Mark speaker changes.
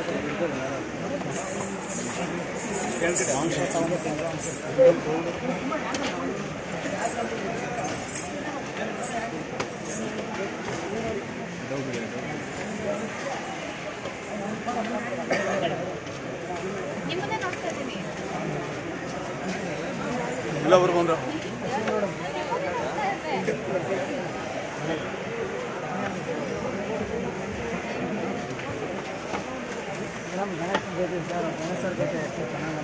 Speaker 1: ಜೊತೆ ಸರ್ हम गणेश देते सर गणेश सर कहते ऐसे बनाना